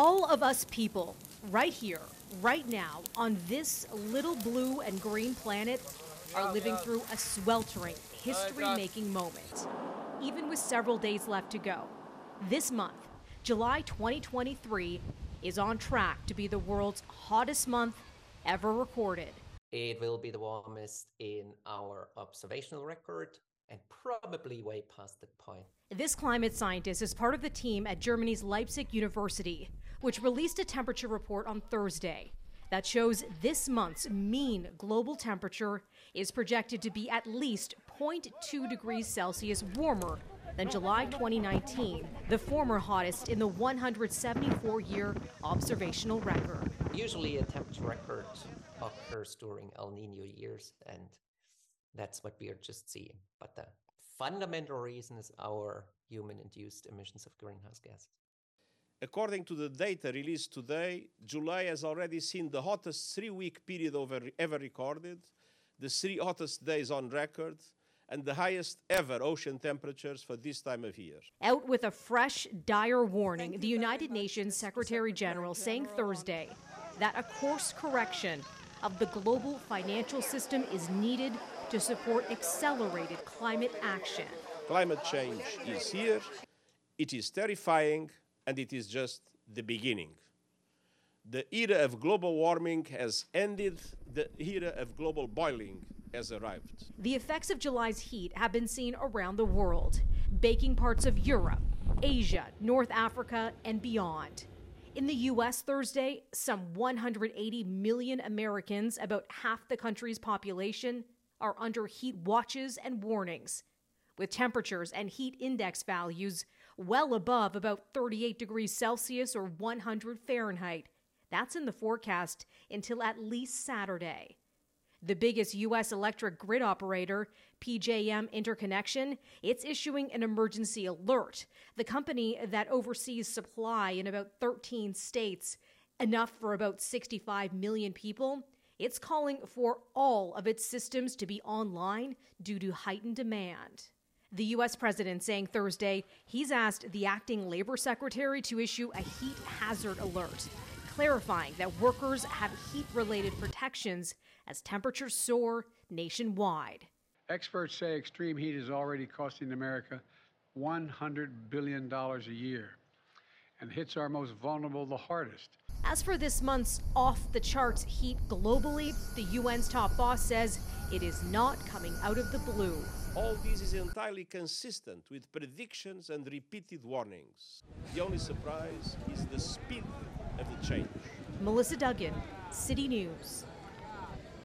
All of us people, right here, right now, on this little blue and green planet, are living through a sweltering, history making moment. Even with several days left to go, this month, July 2023, is on track to be the world's hottest month ever recorded. It will be the warmest in our observational record and probably way past that point. This climate scientist is part of the team at Germany's Leipzig University, which released a temperature report on Thursday that shows this month's mean global temperature is projected to be at least 0.2 degrees Celsius warmer than July 2019, the former hottest in the 174 year observational record. Usually, a temperature record occurs during El Nino years, and that's what we are just seeing. But the fundamental reason is our human induced emissions of greenhouse gases. According to the data released today, July has already seen the hottest three week period over, ever recorded, the three hottest days on record, and the highest ever ocean temperatures for this time of year. Out with a fresh, dire warning, the United Nations Secretary General saying Thursday that a course correction of the global financial system is needed to support accelerated climate action. Climate change is here, it is terrifying, and it is just the beginning. The era of global warming has ended, the era of global boiling has arrived. The effects of July's heat have been seen around the world, baking parts of Europe, Asia, North Africa, and beyond. In the U.S. Thursday, some 180 million Americans, about half the country's population, are under heat watches and warnings, with temperatures and heat index values well above about 38 degrees Celsius or 100 Fahrenheit. That's in the forecast until at least Saturday. The biggest U.S. electric grid operator, PJM Interconnection, it's issuing an emergency alert. The company that oversees supply in about 13 states, enough for about 65 million people, it's calling for all of its systems to be online due to heightened demand. The U.S. president saying Thursday he's asked the acting labor secretary to issue a heat hazard alert, clarifying that workers have heat related protections as temperatures soar nationwide. Experts say extreme heat is already costing America $100 billion a year and hits our most vulnerable the hardest. As for this month's off the charts heat globally, the UN's top boss says it is not coming out of the blue. All this is entirely consistent with predictions and repeated warnings. The only surprise is the speed of the change. Melissa Duggan, City News.